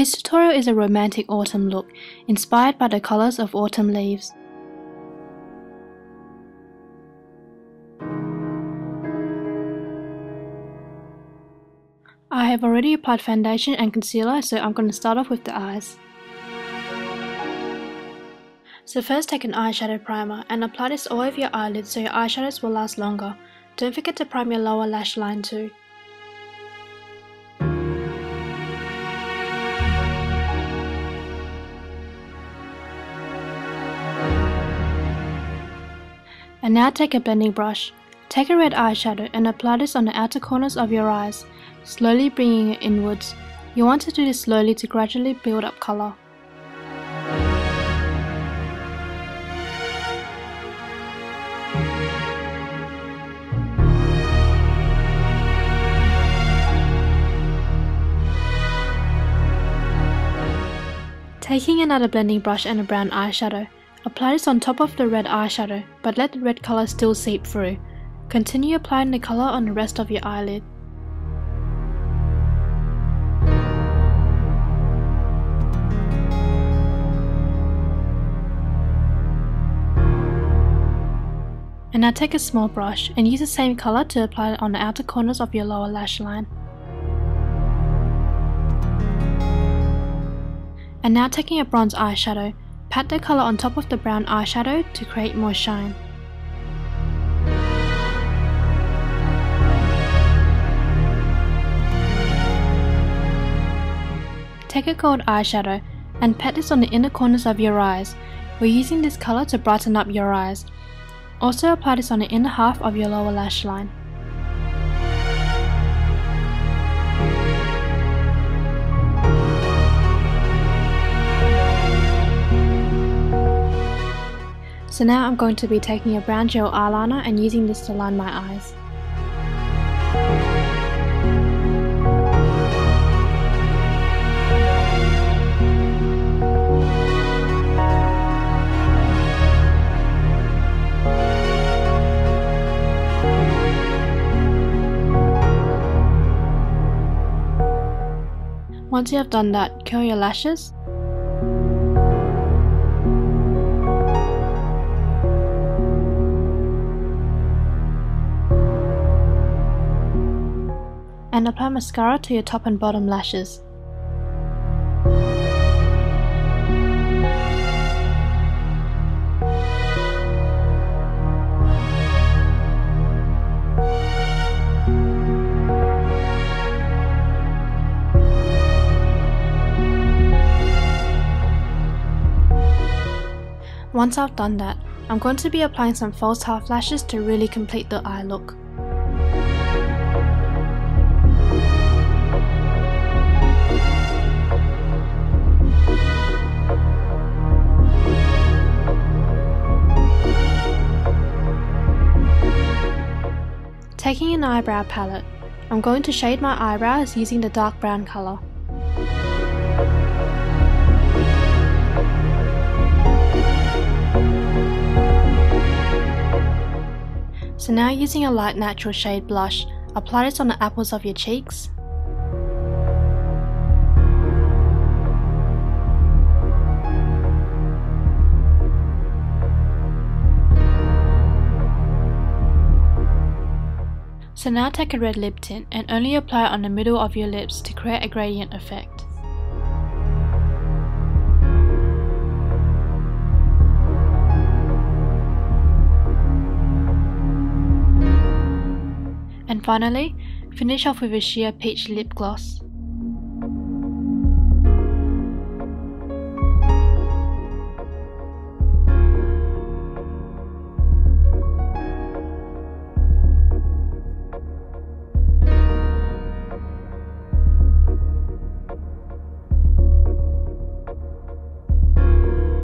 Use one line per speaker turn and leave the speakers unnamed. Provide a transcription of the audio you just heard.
His tutorial is a romantic autumn look, inspired by the colors of autumn leaves. I have already applied foundation and concealer, so I'm going to start off with the eyes. So first take an eyeshadow primer and apply this all over your eyelids so your eyeshadows will last longer. Don't forget to prime your lower lash line too. And now take a blending brush. Take a red eyeshadow and apply this on the outer corners of your eyes, slowly bringing it inwards. You want to do this slowly to gradually build up colour. Taking another blending brush and a brown eyeshadow, apply this on top of the red eyeshadow, but let the red colour still seep through. Continue applying the colour on the rest of your eyelid. And now take a small brush and use the same colour to apply it on the outer corners of your lower lash line. And now taking a bronze eyeshadow, pat the colour on top of the brown eyeshadow to create more shine. Take a gold eyeshadow and pat this on the inner corners of your eyes. We're using this colour to brighten up your eyes. Also apply this on the inner half of your lower lash line. So now I'm going to be taking a brown gel eyeliner and using this to line my eyes. Once you have done that, curl your lashes and apply mascara to your top and bottom lashes. Once I've done that, I'm going to be applying some false half lashes to really complete the eye look. Taking an eyebrow palette, I'm going to shade my eyebrows using the dark brown colour. So now using a light natural shade blush, apply this on the apples of your cheeks So now take a red lip tint and only apply on the middle of your lips to create a gradient effect. And finally, finish off with a sheer peach lip gloss.